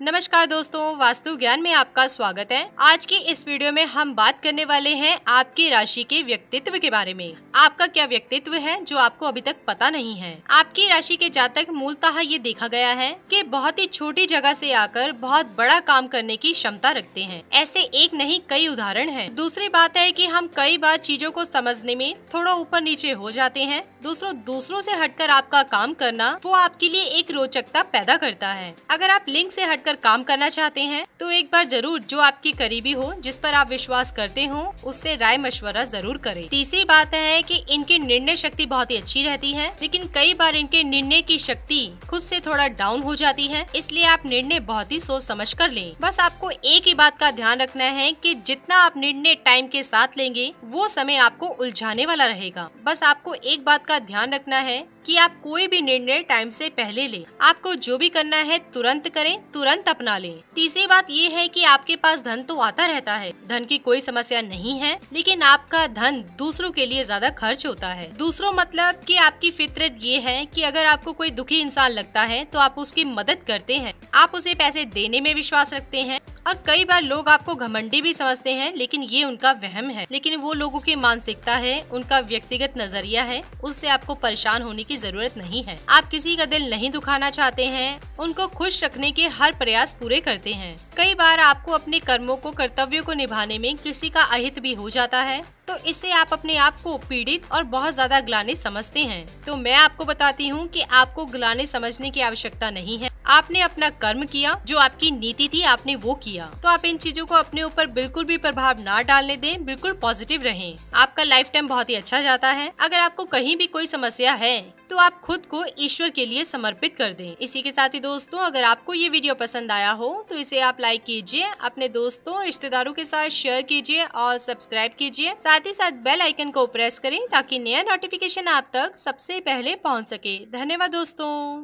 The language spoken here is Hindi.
नमस्कार दोस्तों, वास्तु ज्ञान में आपका स्वागत है। आज की इस वीडियो में हम बात करने वाले हैं आपकी राशि के व्यक्तित्व के बारे में। आपका क्या व्यक्तित्व है जो आपको अभी तक पता नहीं है? आपकी राशि के जातक मूलतः ये देखा गया है कि बहुत ही छोटी जगह से आकर बहुत बड़ा काम करने की क्षमता रखते हैं। ऐसे एक नहीं, कई उदाहरण है। दूसरी बात है की हम कई बार चीज़ों को समझने में थोड़ा ऊपर नीचे हो जाते हैं। दूसरों दूसरों से हटकर आपका काम करना वो आपके लिए एक रोचकता पैदा करता है। अगर आप लिंक से हटकर काम करना चाहते हैं तो एक बार ज़रूर जो आपकी करीबी हो, जिस पर आप विश्वास करते हो, उससे राय मशवरा ज़रूर करें। तीसरी बात है कि इनकी निर्णय शक्ति बहुत ही अच्छी रहती है, लेकिन कई बार इनके निर्णय की शक्ति खुद से थोड़ा डाउन हो जाती है, इसलिए आप निर्णय बहुत ही सोच समझ कर लें। बस आपको एक ही बात का ध्यान रखना है कि जितना आप निर्णय टाइम के साथ लेंगे, वो समय आपको उलझाने वाला रहेगा। बस आपको एक बात का ध्यान रखना है कि आप कोई भी निर्णय टाइम से पहले लें। आपको जो भी करना है, तुरंत करें, तुरंत अपना लें। तीसरी बात ये है कि आपके पास धन तो आता रहता है। धन की कोई समस्या नहीं है, लेकिन आपका धन दूसरों के लिए ज़्यादा खर्च होता है। दूसरों मतलब कि आपकी फितरत ये है कि अगर आपको कोई दुखी इंसान लगता है तो आप उसकी मदद करते हैं। आप उसे पैसे देने में विश्वास रखते हैं और कई बार लोग आपको घमंडी भी समझते हैं, लेकिन ये उनका वहम है। लेकिन वो लोगों की मानसिकता है, उनका व्यक्तिगत नज़रिया है, उससे आपको परेशान होने की ज़रूरत नहीं है। आप किसी का दिल नहीं दुखाना चाहते हैं, उनको खुश रखने के हर प्रयास पूरे करते हैं। कई बार आपको अपने कर्मों को, कर्तव्यों को निभाने में किसी का अहित भी हो जाता है। तो इससे आप अपने आप को पीड़ित और बहुत ज़्यादा ग्लानी समझते हैं। तो मैं आपको बताती हूँ कि आपको ग्लानी समझने की आवश्यकता नहीं है। आपने अपना कर्म किया, जो आपकी नीति थी, आपने वो किया। तो आप इन चीज़ों को अपने ऊपर बिल्कुल भी प्रभाव ना डालने दें, बिल्कुल पॉजिटिव रहें। आपका लाइफ टाइम बहुत ही अच्छा जाता है। अगर आपको कहीं भी कोई समस्या है तो आप खुद को ईश्वर के लिए समर्पित कर दें। इसी के साथ ही दोस्तों, अगर आपको ये वीडियो पसंद आया हो तो इसे आप लाइक कीजिए, अपने दोस्तों रिश्तेदारों के साथ शेयर कीजिए और सब्सक्राइब कीजिए। साथ ही साथ बेल आइकन को प्रेस करें ताकि नया नोटिफिकेशन आप तक सबसे पहले पहुँच सके। धन्यवाद दोस्तों।